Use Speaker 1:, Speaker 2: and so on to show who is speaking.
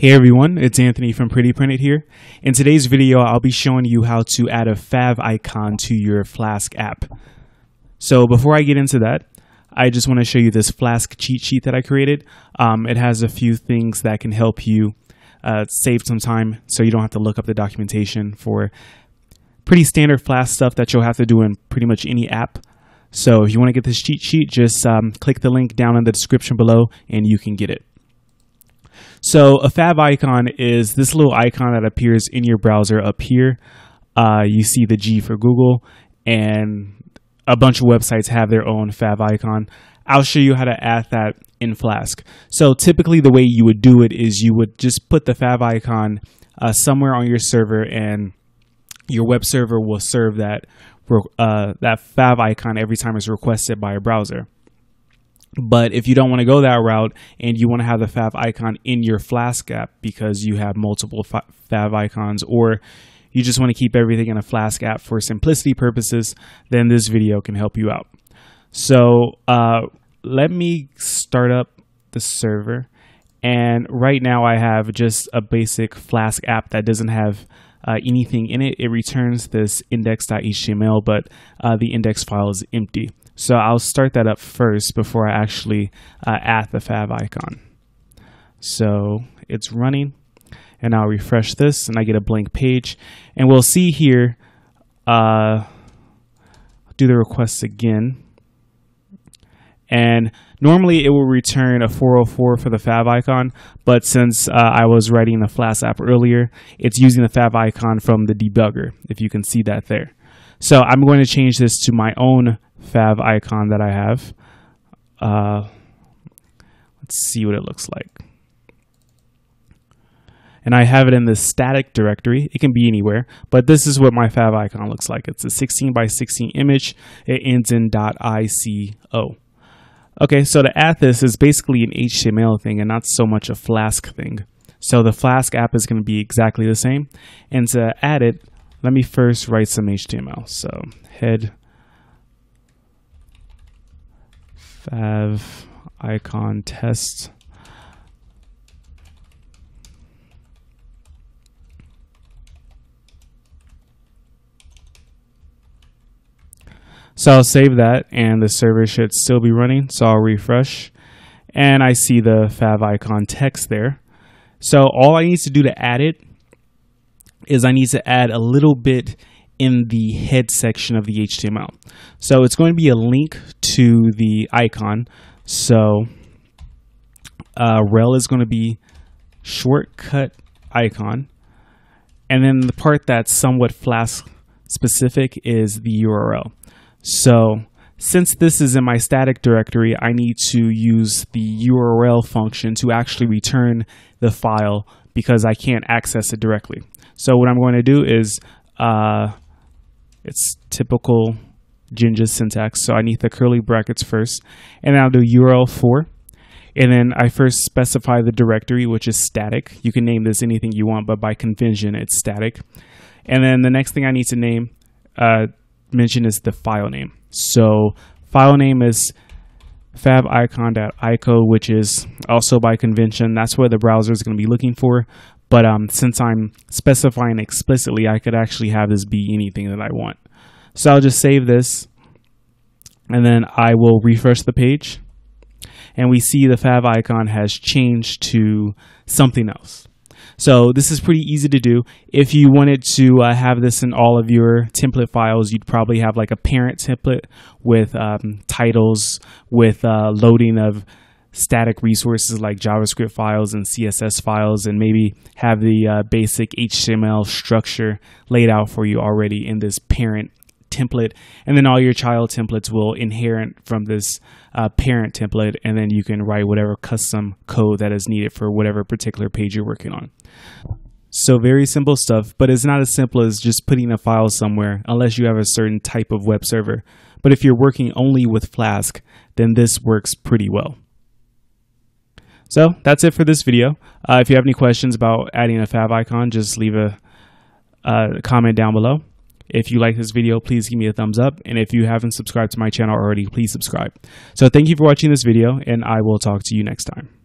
Speaker 1: Hey everyone, it's Anthony from Pretty Printed here. In today's video, I'll be showing you how to add a fav icon to your Flask app. So before I get into that, I just want to show you this Flask cheat sheet that I created. Um, it has a few things that can help you uh, save some time so you don't have to look up the documentation for pretty standard Flask stuff that you'll have to do in pretty much any app. So if you want to get this cheat sheet, just um, click the link down in the description below and you can get it. So a fav icon is this little icon that appears in your browser up here. Uh, you see the G for Google, and a bunch of websites have their own fav icon. I'll show you how to add that in Flask. So typically the way you would do it is you would just put the fav icon uh, somewhere on your server and your web server will serve that uh, that fav icon every time it's requested by a browser. But if you don't want to go that route and you want to have the fav icon in your Flask app because you have multiple fav icons or you just want to keep everything in a Flask app for simplicity purposes, then this video can help you out. So uh, let me start up the server. And right now I have just a basic Flask app that doesn't have uh, anything in it. It returns this index.html, but uh, the index file is empty. So I'll start that up first before I actually uh, add the fav icon. So it's running and I'll refresh this and I get a blank page and we'll see here uh, do the request again and normally it will return a 404 for the fav icon but since uh, I was writing the Flask app earlier it's using the fav icon from the debugger if you can see that there so I'm going to change this to my own fav icon that I have. Uh, let's see what it looks like. And I have it in the static directory. It can be anywhere, but this is what my fav icon looks like. It's a 16 by 16 image. It ends in .ico. Okay, so to add this is basically an HTML thing and not so much a Flask thing. So the Flask app is going to be exactly the same. And to add it, let me first write some HTML. So head fav icon test. So I'll save that and the server should still be running. So I'll refresh and I see the fav icon text there. So all I need to do to add it is I need to add a little bit in the head section of the HTML. So it's going to be a link to the icon. So uh, rel is going to be shortcut icon. And then the part that's somewhat Flask specific is the URL. So since this is in my static directory, I need to use the URL function to actually return the file because I can't access it directly. So what I'm going to do is uh, it's typical Jinja syntax. So I need the curly brackets first, and I'll do URL for. And then I first specify the directory, which is static. You can name this anything you want, but by convention, it's static. And then the next thing I need to name, uh, mention is the file name. So file name is favicon.ico, which is also by convention. That's where the browser is going to be looking for. But um, since I'm specifying explicitly, I could actually have this be anything that I want. So I'll just save this and then I will refresh the page and we see the fav icon has changed to something else. So this is pretty easy to do. If you wanted to uh, have this in all of your template files, you'd probably have like a parent template with um, titles, with uh, loading of static resources like JavaScript files and CSS files, and maybe have the uh, basic HTML structure laid out for you already in this parent template. And then all your child templates will inherit from this uh, parent template, and then you can write whatever custom code that is needed for whatever particular page you're working on. So very simple stuff, but it's not as simple as just putting a file somewhere unless you have a certain type of web server. But if you're working only with Flask, then this works pretty well. So that's it for this video. Uh, if you have any questions about adding a fav icon, just leave a, a comment down below. If you like this video, please give me a thumbs up. And if you haven't subscribed to my channel already, please subscribe. So thank you for watching this video, and I will talk to you next time.